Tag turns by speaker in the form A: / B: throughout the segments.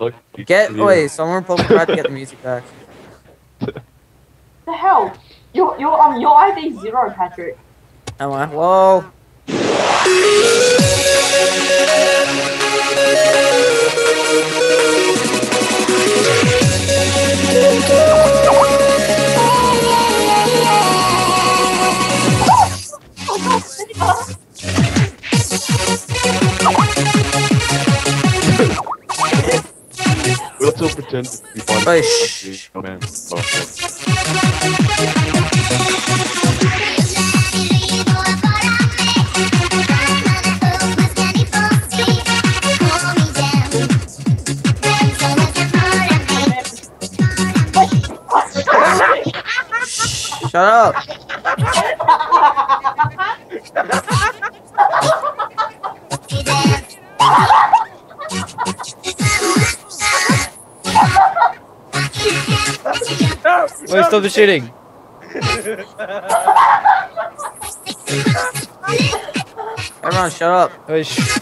A: Look,
B: Get
A: you-
B: wait, someone pull Brad to get the music back.
C: The hell? Your your um your ID zero, Patrick.
B: Am I? Whoa.
A: We'll still pretend to be fun.
B: Wait, shh.
A: Man. Oh, okay. Shut up.
D: Wait, stop the shooting.
B: Everyone, shut up.
D: Wait, sh-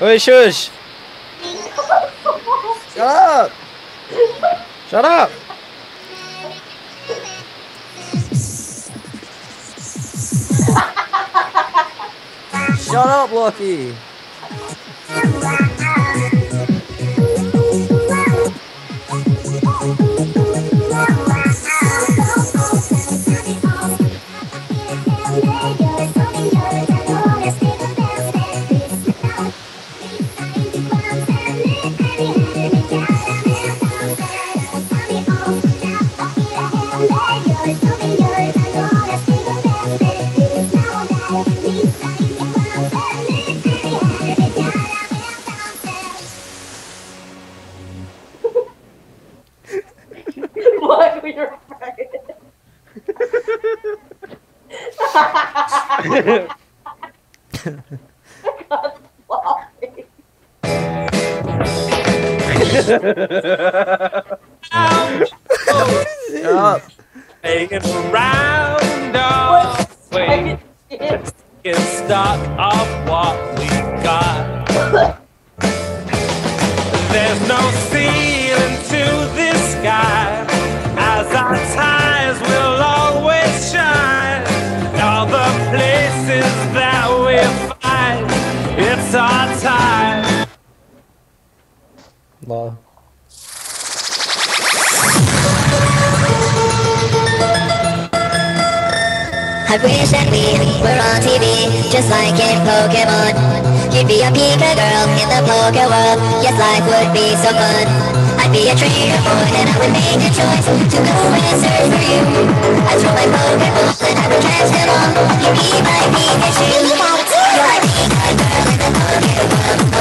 D: Wait, shush.
B: Shut up.
D: Shut up.
B: Shut up, Lucky. Up.
E: Making round off, wait, get stock of what we got. There's no ceiling
D: Lol.
F: I wish that we were on TV, just like in Pokemon. You'd be a Pika girl in the poker world. Yes, life would be so fun. I'd be a trainer boy, and I would make a choice to go and search for you. I'd throw my Pokeball, and I would catch them all. You'd be my Pikachu. You're a Pika girl in the poker world.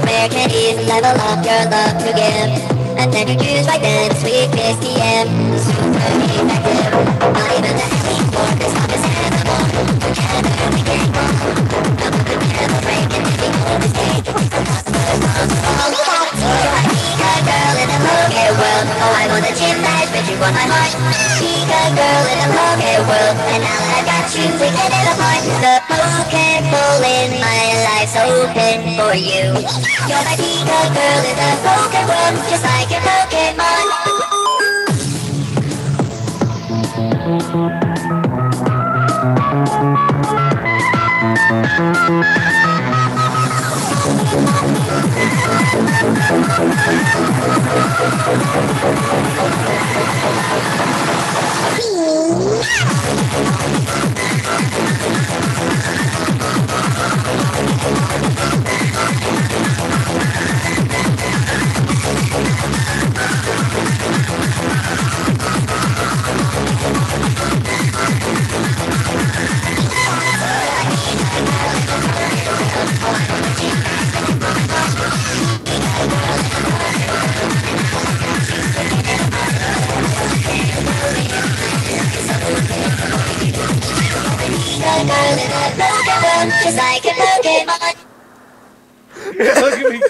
F: Rare candies level up your love to give. And then you choose right then, sweet Miss TM. Super effective. Not even the heavy fork is not as animal. Together we can go. Double could never break and if we make a mistake, it's impossible to solve. You're a girl in a poke world. Oh, I want a gym but you want my heart. Pika girl in a poke world. And now I've got you, we can live apart. The poker Pokeball in my life's open for you. You're my Pika girl in the poke world, just like your Pokemon.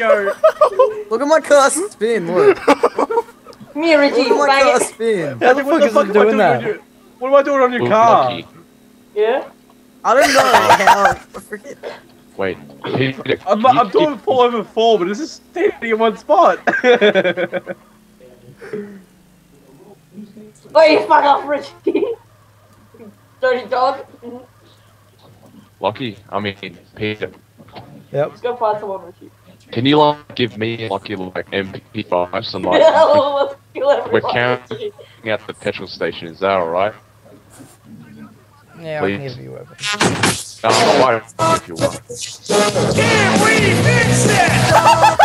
G: Go.
B: Look at my car spin. Look.
C: Me, Richie,
B: Look at my
C: bang
B: car
C: it.
B: spin.
D: How the fuck is
G: am
D: it doing that?
G: your- What am I doing on your
A: Ooh,
G: car?
A: lucky.
C: Yeah?
B: I don't know how. I forget.
A: Wait. Peter,
G: I'm, I'm doing
A: keep-
G: fall over four, but this is standing in one spot.
C: Oh, you fuck off, Richie. Dirty dog.
A: Lucky. I mean, Peter.
D: Yep.
C: Let's go find someone, Richie.
A: Can you like give me lucky like MP5s and like
C: Let's kill everyone.
A: we're counting at the petrol station? Is that alright?
D: Yeah, I
A: Please.
D: can give you whatever.
A: No, I won't if you want.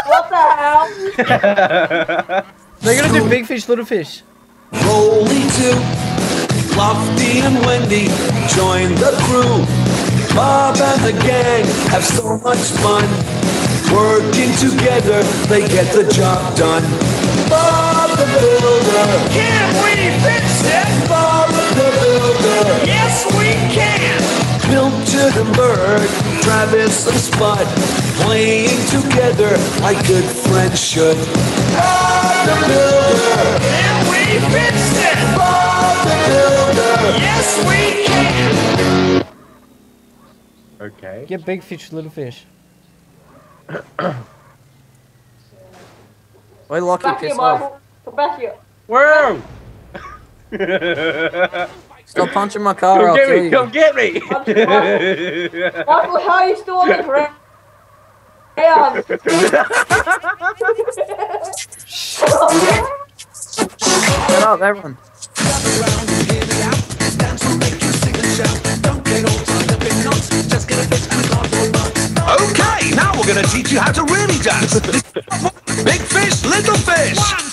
C: What the hell?
D: They're gonna do big fish, little fish.
H: Rolling two, Lofty and Wendy join the crew. Bob and the gang have so much fun. Working together, they get the job done. Bob the Builder. Can we fix it? Bob the Builder. Yes, we can. Milton and Bird, Travis and Spud, playing together like good friends should. Bob the Builder. Can we fix it? Bob the Builder. Yes, we can.
G: okay.
D: Get big fish, little fish.
B: Wait, Lucky,
C: Back here,
B: piss off.
C: Michael. Come back here.
G: Whoa!
B: Stop punching my car.
G: come
B: I'll
G: get me!
B: you.
G: Come get me!
C: Michael, how are you still on the ground? Yeah.
B: Shut up, everyone.
H: Gonna teach you how to really dance. Big fish, little fish. One,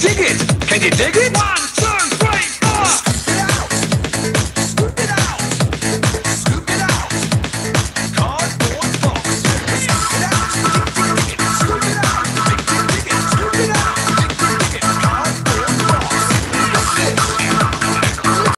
H: dig it. Can you dig it? One,